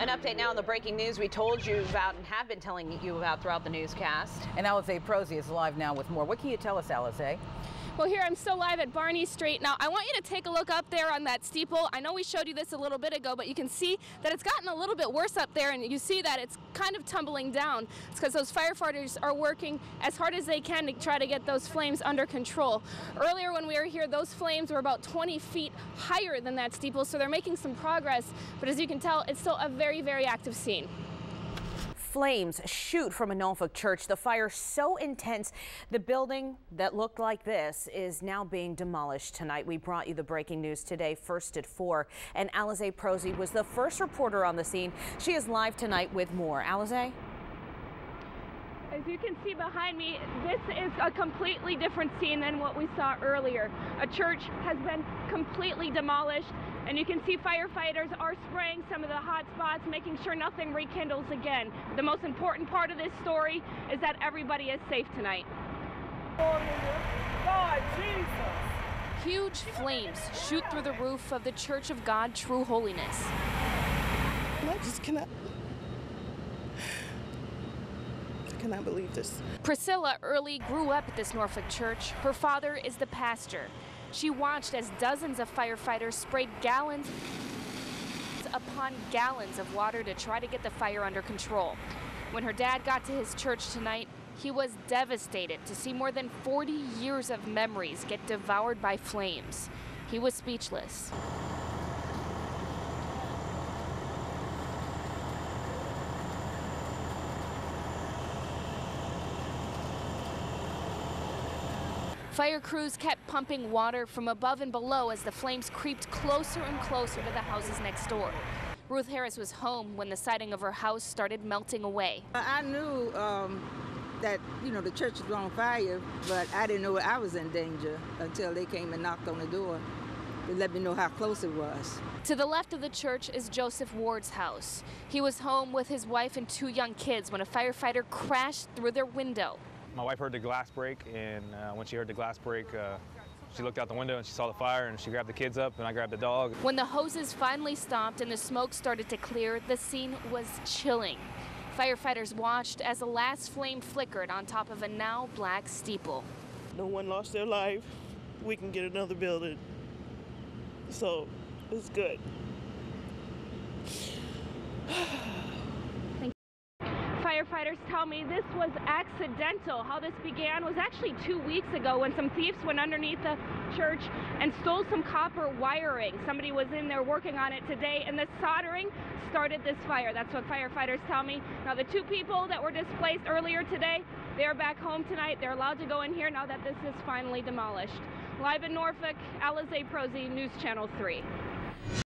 An update now on the breaking news we told you about and have been telling you about throughout the newscast. And Alize Proisy is live now with more. What can you tell us, Alize? Well, here I'm still live at Barney Street. Now, I want you to take a look up there on that steeple. I know we showed you this a little bit ago, but you can see that it's gotten a little bit worse up there, and you see that it's kind of tumbling down. It's because those firefighters are working as hard as they can to try to get those flames under control. Earlier when we were here, those flames were about 20 feet higher than that steeple, so they're making some progress, but as you can tell, it's still a very, very active scene. Flames shoot from a Norfolk church. The fire so intense, the building that looked like this is now being demolished tonight. We brought you the breaking news today, first at 4. And Alize Proisy was the first reporter on the scene. She is live tonight with more. Alize? As you can see behind me, this is a completely different scene than what we saw earlier. A church has been completely demolished, and you can see firefighters are spraying some of the hot spots, making sure nothing rekindles again. The most important part of this story is that everybody is safe tonight. God, Jesus. Huge flames shoot through the roof of the Church of God True Holiness. I just cannot. I cannot believe this. Priscilla Early grew up at this Norfolk church. Her father is the pastor. She watched as dozens of firefighters sprayed gallons upon gallons of water to try to get the fire under control. When her dad got to his church tonight, he was devastated to see more than 40 years of memories get devoured by flames. He was speechless. Fire crews kept pumping water from above and below as the flames creeped closer and closer to the houses next door. Ruth Harris was home when the siding of her house started melting away. I knew um, that, you know, the church was on fire, but I didn't know I was in danger until they came and knocked on the door to let me know how close it was. To the left of the church is Joseph Ward's house. He was home with his wife and two young kids when a firefighter crashed through their window. My wife heard the glass break, and uh, when she heard the glass break, uh, she looked out the window and she saw the fire, and she grabbed the kids up, and I grabbed the dog. When the hoses finally stopped and the smoke started to clear, the scene was chilling. Firefighters watched as the last flame flickered on top of a now black steeple. No one lost their life. We can get another building. So it's good. Tell me this was accidental. How this began was actually two weeks ago when some thieves went underneath the church and stole some copper wiring. Somebody was in there working on it today, and the soldering started this fire. That's what firefighters tell me. Now, the two people that were displaced earlier today, they're back home tonight. They're allowed to go in here now that this is finally demolished. Live in Norfolk, Alize Proisy, News Channel 3.